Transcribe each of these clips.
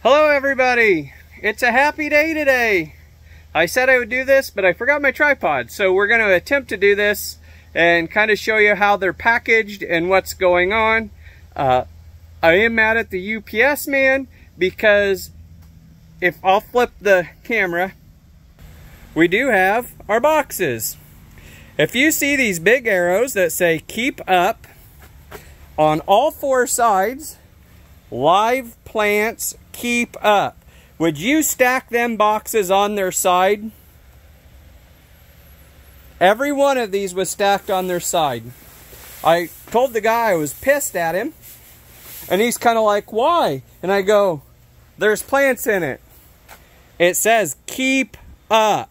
Hello everybody! It's a happy day today! I said I would do this, but I forgot my tripod, so we're going to attempt to do this and kind of show you how they're packaged and what's going on. Uh, I am mad at the UPS man because if I'll flip the camera, we do have our boxes. If you see these big arrows that say keep up on all four sides, live plants keep up. Would you stack them boxes on their side? Every one of these was stacked on their side. I told the guy I was pissed at him. And he's kind of like, why? And I go, there's plants in it. It says keep up.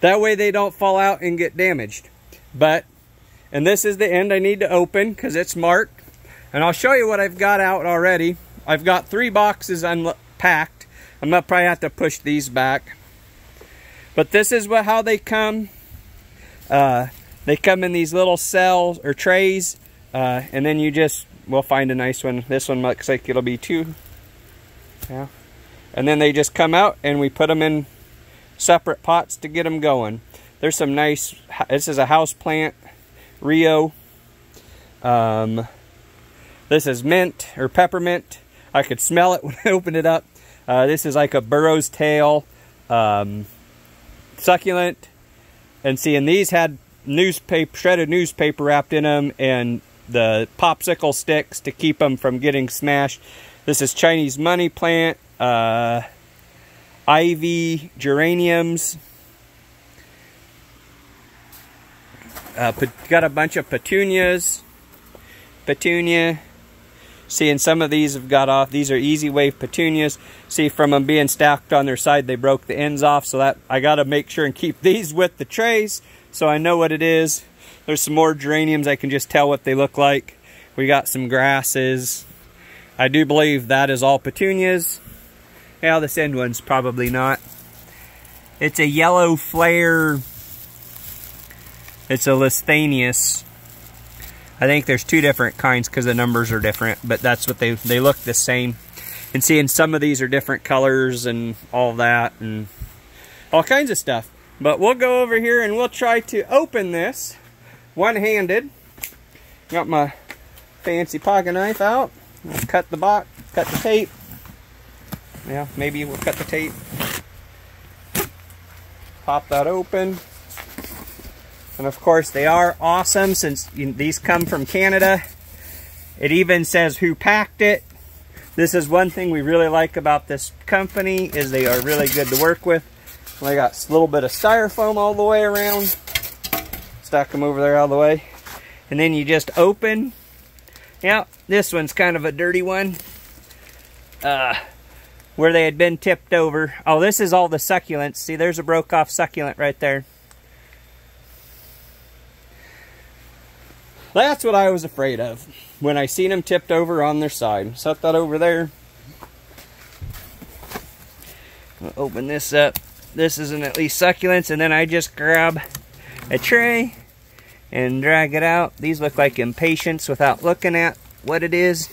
That way they don't fall out and get damaged. But, and this is the end I need to open because it's marked. And I'll show you what I've got out already. I've got three boxes unpacked. I'm gonna probably have to push these back. But this is what how they come. Uh, they come in these little cells or trays, uh, and then you just we'll find a nice one. This one looks like it'll be two. Yeah, and then they just come out, and we put them in separate pots to get them going. There's some nice. This is a house plant, Rhoeo. Um, this is mint or peppermint. I could smell it when I opened it up. Uh, this is like a burro's tail um, succulent. And seeing these had newspaper, shredded newspaper wrapped in them and the popsicle sticks to keep them from getting smashed. This is Chinese money plant, uh, ivy, geraniums. Uh, got a bunch of petunias, petunia, Seeing some of these have got off. These are easy wave petunias. See from them being stacked on their side, they broke the ends off. So that I got to make sure and keep these with the trays so I know what it is. There's some more geraniums. I can just tell what they look like. We got some grasses. I do believe that is all petunias. Yeah, this end one's probably not. It's a yellow flare. It's a Lisianthus. I think there's two different kinds because the numbers are different, but that's what they, they look the same. And seeing some of these are different colors and all that and all kinds of stuff. But we'll go over here and we'll try to open this one-handed. Got my fancy pocket knife out. cut the box, cut the tape. Yeah, maybe we'll cut the tape. Pop that open. And of course they are awesome since these come from Canada. It even says who packed it. This is one thing we really like about this company is they are really good to work with. They got a little bit of styrofoam all the way around. Stuck them over there all the way. And then you just open. Yeah, this one's kind of a dirty one. Uh, where they had been tipped over. Oh, this is all the succulents. See, there's a broke off succulent right there. That's what I was afraid of when I seen them tipped over on their side. Set that over there. open this up. This is an at least succulents, and then I just grab a tray and drag it out. These look like impatiens without looking at what it is.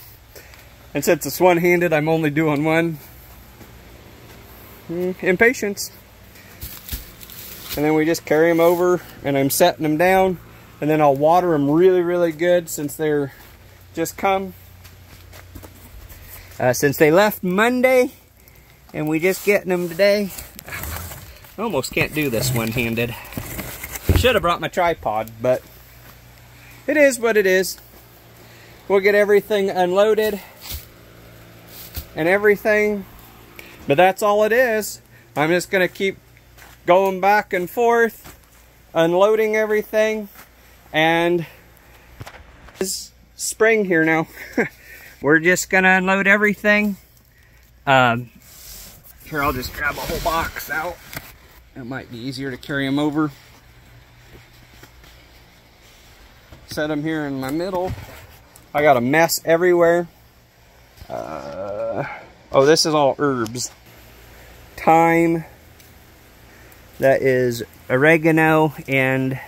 And since it's one-handed, I'm only doing one. Mm, impatiens. And then we just carry them over, and I'm setting them down and then I'll water them really, really good since they're just come. Uh, since they left Monday, and we just getting them today. I almost can't do this one-handed. Should have brought my tripod, but it is what it is. We'll get everything unloaded and everything, but that's all it is. I'm just gonna keep going back and forth, unloading everything, and it's spring here now. We're just gonna unload everything. Um, here, I'll just grab a whole box out. It might be easier to carry them over. Set them here in my middle. I got a mess everywhere. Uh, oh, this is all herbs. Thyme. That is oregano and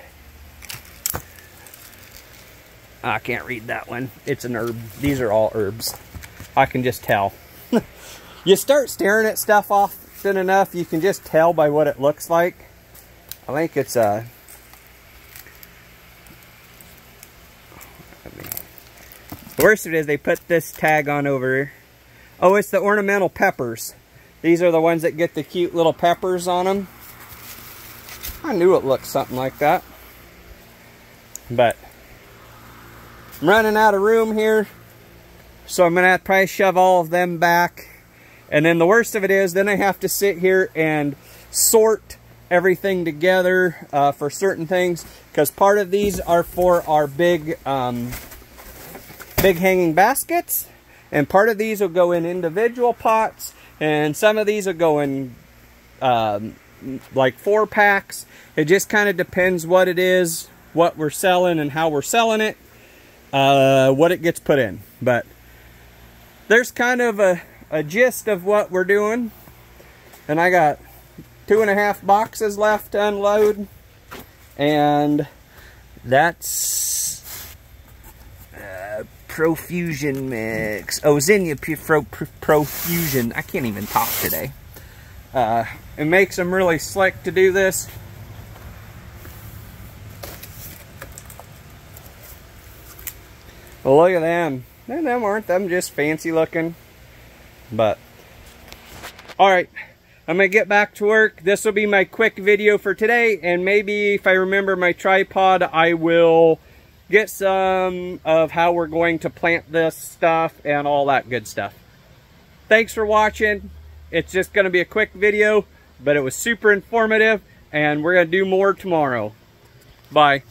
I can't read that one. It's an herb. These are all herbs. I can just tell. you start staring at stuff often enough, you can just tell by what it looks like. I think it's uh, a... The worst of it is they put this tag on over here. Oh, it's the ornamental peppers. These are the ones that get the cute little peppers on them. I knew it looked something like that. But I'm running out of room here. So I'm going to have to probably shove all of them back. And then the worst of it is, then I have to sit here and sort everything together uh, for certain things. Because part of these are for our big, um, big hanging baskets. And part of these will go in individual pots. And some of these will go in um, like four packs. It just kind of depends what it is, what we're selling and how we're selling it, uh, what it gets put in. But there's kind of a, a gist of what we're doing. And I got two and a half boxes left to unload. And that's uh, Profusion Mix. Oh, Zinnia Pro, Pro, Profusion. I can't even talk today. Uh, it makes them really slick to do this. Well, look at them. And them aren't them just fancy looking. But, alright. I'm going to get back to work. This will be my quick video for today. And maybe if I remember my tripod, I will get some of how we're going to plant this stuff and all that good stuff. Thanks for watching. It's just going to be a quick video, but it was super informative. And we're going to do more tomorrow. Bye.